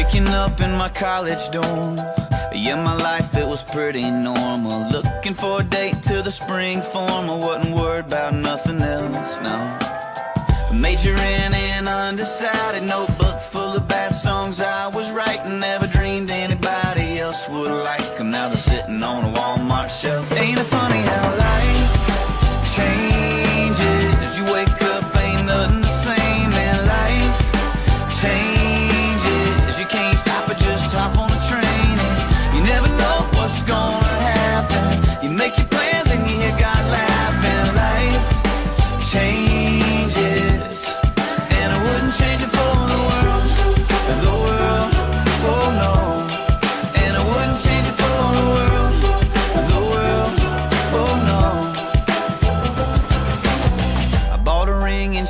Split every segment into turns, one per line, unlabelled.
up in my college dorm. Yeah, my life it was pretty normal. Looking for a date to the spring form. I wasn't worried about nothing else, no. Majoring in undecided, notebook full of bad songs I was writing. Never dreamed anybody else would like them. Now they're sitting on a Walmart shelf. Ain't it funny how life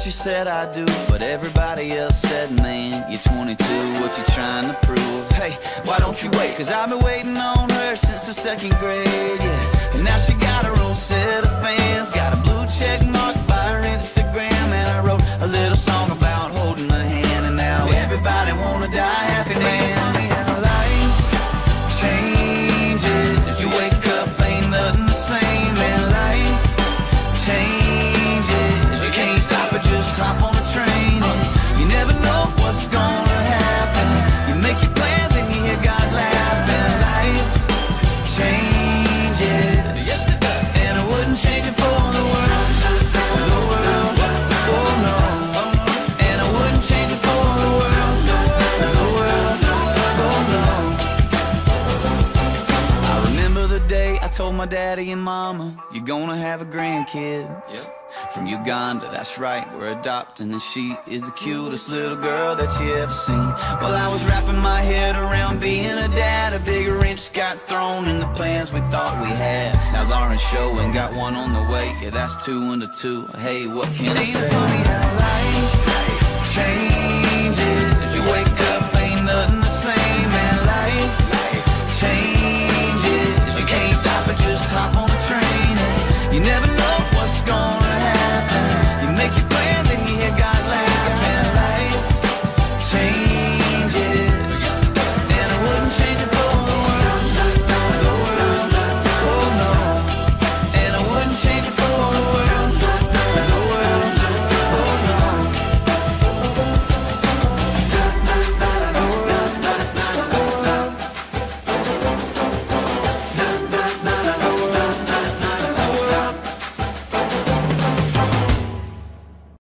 she said I do, but everybody else said, man, you're 22, what you trying to prove? Hey, why don't you wait? Cause I've been waiting on her since the second grade, yeah. And now she got her own set of fans, got a blue check my daddy and mama, You're gonna have a grandkid. Yep. From Uganda, that's right, we're adopting, and she is the cutest little girl that you ever seen. Well, I was wrapping my head around being a dad, a big wrench got thrown in the plans we thought we had. Now Lauren's showing, got one on the way, yeah, that's two a two. Hey, what can I say? funny how life changes.